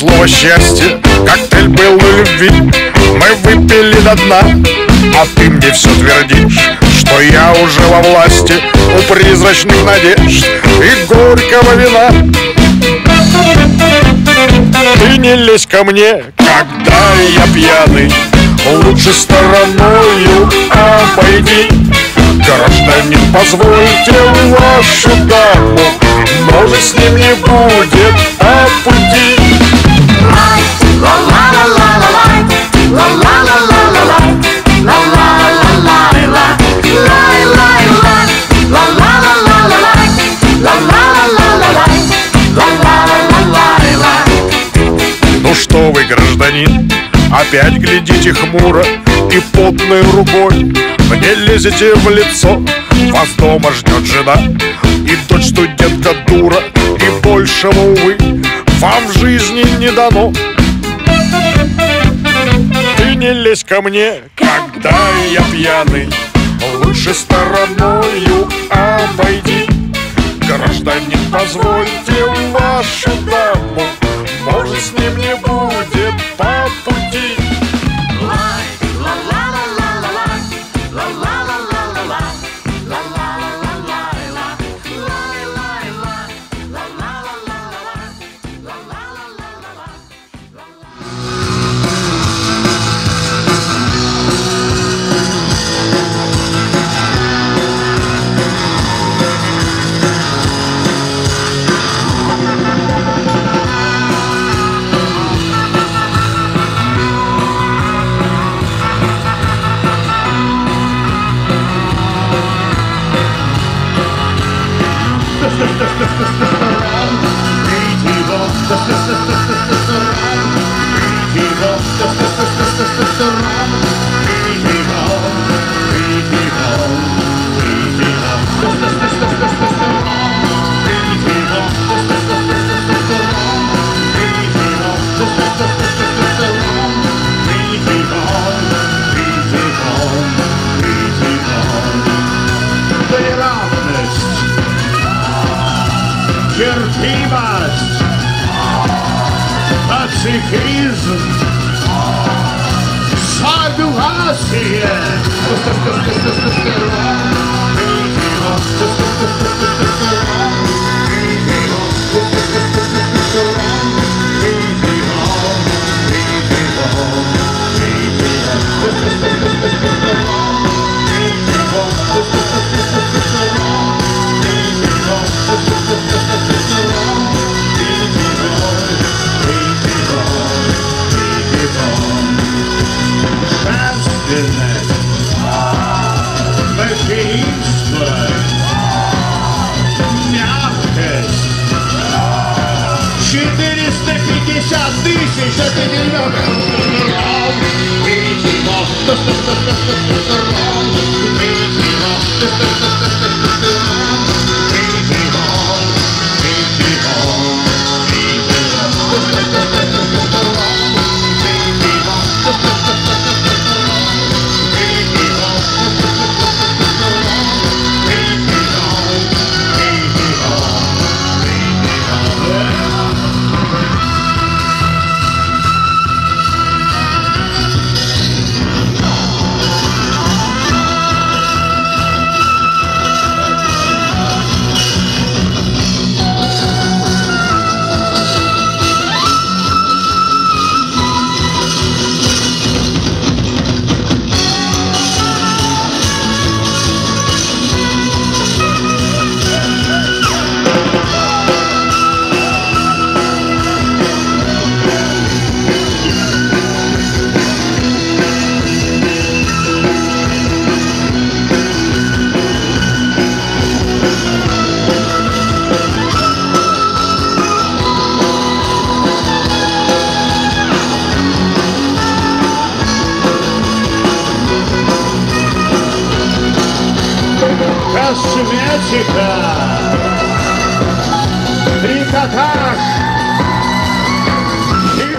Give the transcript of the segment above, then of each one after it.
слово счастье Коктейль был у любви, мы выпили до дна. А ты мне все твердишь, что я уже во власти У призрачных надежд и горького вина. Ты не лезь ко мне, когда я пьяный. Лучше стороною обойди. Гражданин, позвольте вашу даму Может, с ним не будет о пути гражданин, опять глядите хмуро И потной рукой. Мне лезете в лицо Вас дома ждет жена. И дочь студентка дура И большего, увы, вам в жизни не дано. Ты не лезь ко мне, когда я пьяный. Лучше стороною обойди. Гражданин, позвольте вашу даму. Может, с ним не будет Bum, cierpliwość, pacyfizm. Пути business. Betriebsschutz. Nachtisch.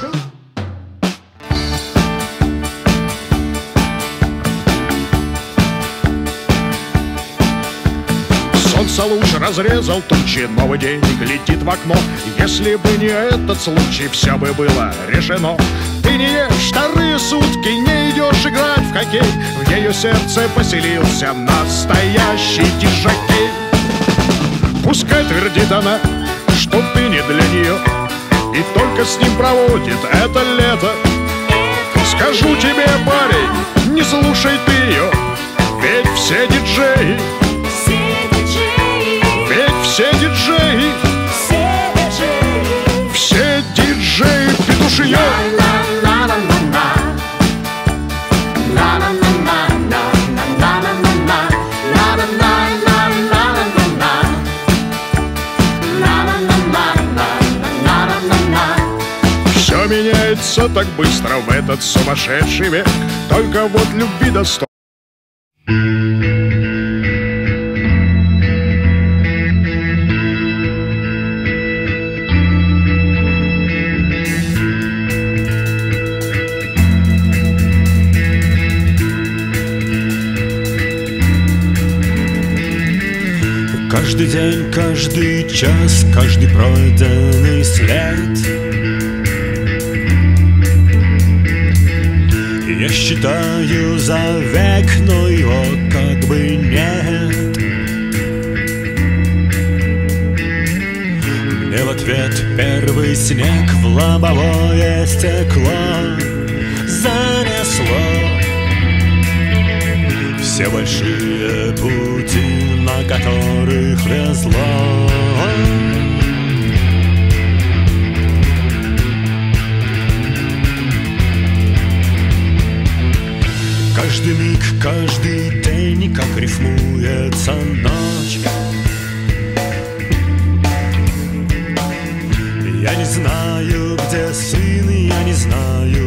шу- Солнце луч разрезал тучи, новый день глядит в окно. Если бы не этот случай, все бы было решено. Ты не ешь вторые сутки, не идешь играть в хоккей. В ее сердце поселился настоящий дижакей. Пускай твердит она, ты не для нее, и только с ним проводит это лето. Скажу тебе, парень, не слушай ты ее, меняется так быстро в этот сумасшедший век. Только вот любви достойно. Каждый день, каждый час, каждый пройденный след считаю за век, но его как бы нет. Мне в ответ первый снег в лобовое стекло занесло. Все большие пути, на которых везло Каждый день, как рифмуется ночь. Я не знаю, где сын, я не знаю,